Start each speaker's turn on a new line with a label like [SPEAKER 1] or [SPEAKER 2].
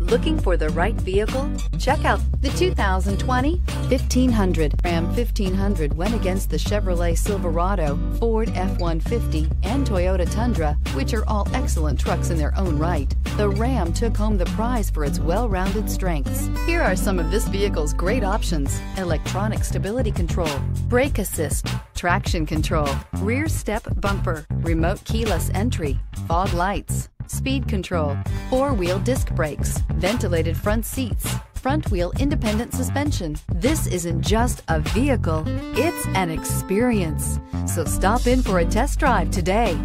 [SPEAKER 1] Looking for the right vehicle? Check out the 2020 1500. Ram 1500 went against the Chevrolet Silverado, Ford F-150, and Toyota Tundra, which are all excellent trucks in their own right. The Ram took home the prize for its well-rounded strengths. Here are some of this vehicle's great options. Electronic stability control, brake assist, traction control, rear step bumper, remote keyless entry, fog lights, speed control, four-wheel disc brakes, ventilated front seats, front wheel independent suspension. This isn't just a vehicle, it's an experience. So stop in for a test drive today.